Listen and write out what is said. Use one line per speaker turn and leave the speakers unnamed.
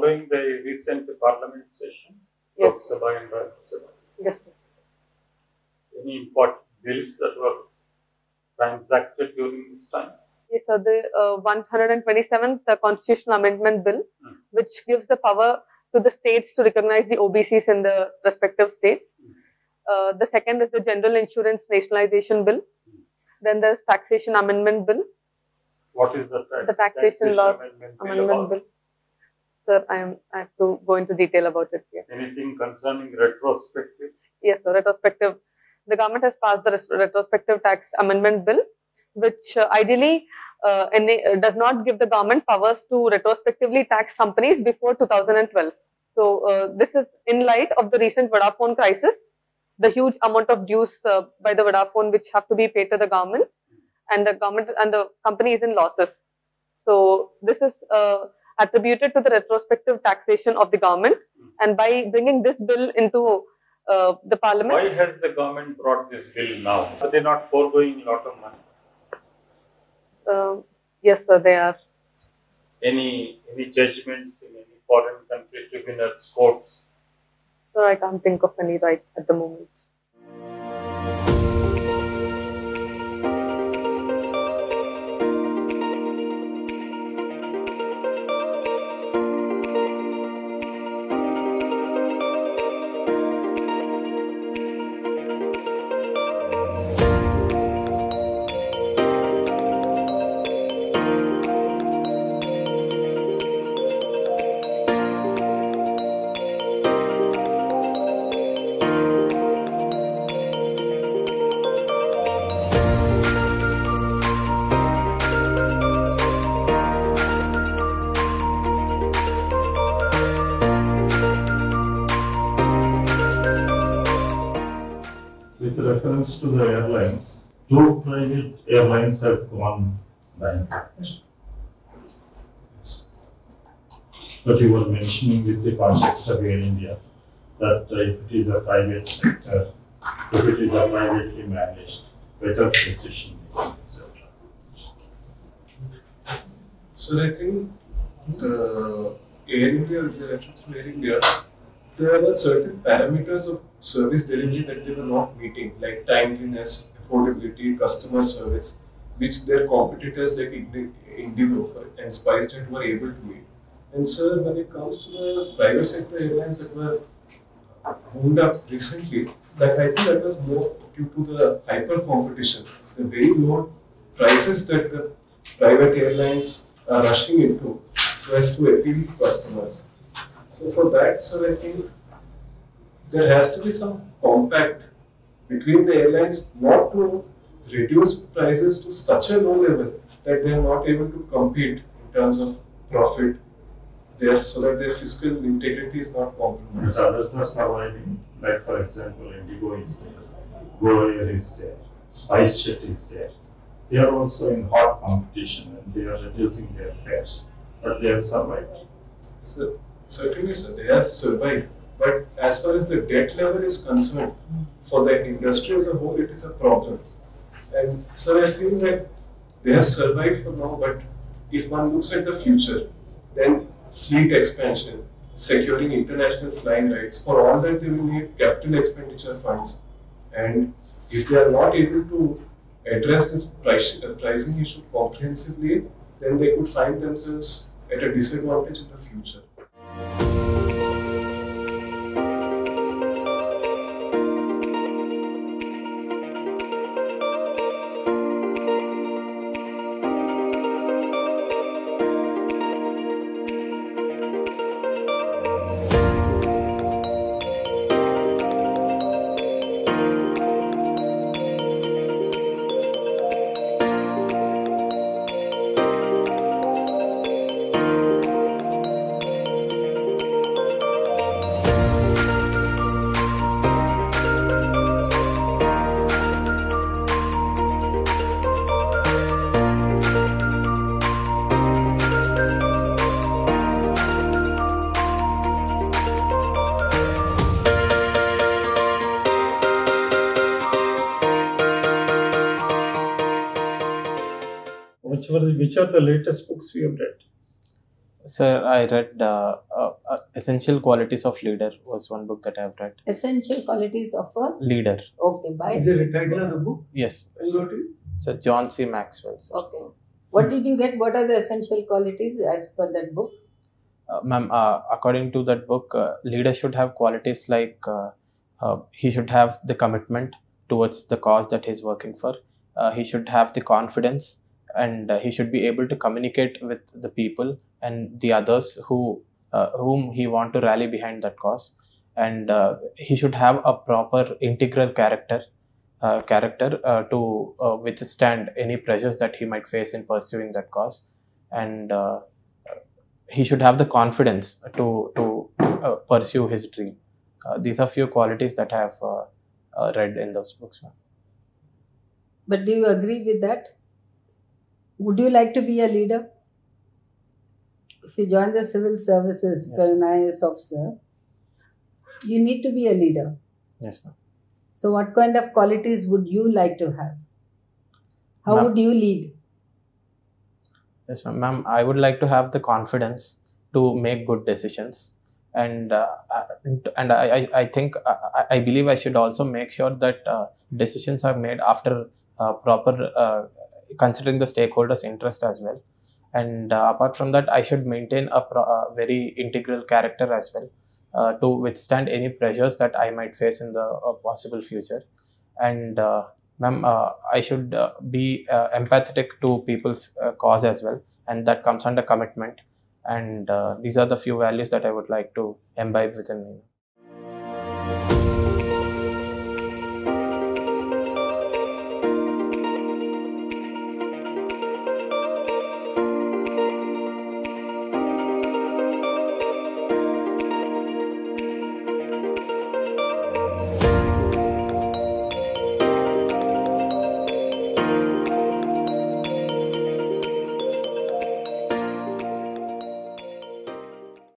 following the recent parliament session?
Yes.
Lok Sabha and Rajya Sabha.
Yes, sir.
Any important bills that were transacted during this time?
Yes, sir. The uh, 127th uh, Constitutional Amendment Bill,
Hmm.
which gives the power to the states to recognize the OBCs in the respective states. Uh, the second is the General Insurance Nationalization Bill. Then there's Taxation Amendment Bill,
What is the tax?
The taxation law
amendment
Amendment? Bill. Sir, I am I have to go into detail about it here.
Anything concerning retrospective?
Yes, sir. Retrospective. The government has passed the retrospective tax amendment bill, which uh, ideally uh, uh, does not give the government powers to retrospectively tax companies before 2012. So uh, this is in light of the recent Vodafone crisis, the huge amount of dues uh, by the Vodafone which have to be paid to the government, and the government and the company is in losses. So this is uh, attributed to the retrospective taxation of the government, and by bringing this bill into uh, the parliament.
Why has the government brought this bill now? Are they not foregoing a lot of money?
Um, yes, sir, they are.
Any any judgments in any foreign country tribunals, courts?
So I can't think of any right at the moment.
Reference to the airlines, two private airlines have gone bankrupt. Yes. But you were mentioning with the context of Air India, that if it is a private sector, if it is a privately managed, better decision making, etc.
So I think the Air India, with the reference to Air India, there are certain parameters of service delivery that they were not meeting, like timeliness, affordability, customer service, which their competitors like Indi- Indigo and SpiceJet were able to meet. And sir, when it comes to the private sector airlines that were wound up recently, like I think that was more due to the hyper competition, the very low prices that the private airlines are rushing into so as to appeal to customers. So for that, sir, I think there has to be some compact between the airlines not to reduce prices to such a low level that they are not able to compete in terms of profit there so that their fiscal integrity is not compromised.
But others are surviving, like for example, Indigo is there, Go Air is there, SpiceJet is there. They are also in hot competition and they are reducing their fares, but they have survived.
So, certainly, sir, they have survived. But as far as the debt level is concerned, for the industry as a whole, it is a problem. And so I feel that they have survived for now, but if one looks at the future, then fleet expansion, securing international flying rights, for all that they will need capital expenditure funds. And if they are not able to address this price, uh, pricing issue comprehensively, then they could find themselves at a disadvantage in the future.
Which which are the latest books we have read?
Sir, I read uh, uh, uh, Essential Qualities of Leader was one book that I have read.
Essential qualities of a
Leader,
okay by
Is there a title of the book?
yes.
Who wrote it?
Sir John C. Maxwell. Sir.
okay. What did you get? What are the essential qualities as per that book?
Uh, ma'am, uh, according to that book, uh, leader should have qualities like uh, uh, he should have the commitment towards the cause that he's working for. Uh, he should have the confidence and uh, he should be able to communicate with the people and the others who uh, whom he want to rally behind that cause. And uh, he should have a proper integral character uh, character uh, to uh, withstand any pressures that he might face in pursuing that cause. And he should have the confidence to to pursue his dream. These are few qualities that I have read in those books.
But do you agree with that? Would you like to be a leader? If you join the civil services
Yes.
for an IAS officer, you need to be a leader.
Yes, ma'am.
So, what kind of qualities would you like to have? How would you lead?
Yes, ma'am. ma'am. I would like to have the confidence to make good decisions, and uh, uh, and I, I, I think uh, I, I believe I should also make sure that uh, decisions are made after uh, proper uh, considering the stakeholders' interest as well. And uh, apart from that, I should maintain a, pro- a very integral character as well uh, to withstand any pressures that I might face in the uh, possible future. And uh, ma'am, uh, I should uh, be uh, empathetic to people's uh, cause as well, and that comes under commitment. And uh, these are the few values that I would like to imbibe within me.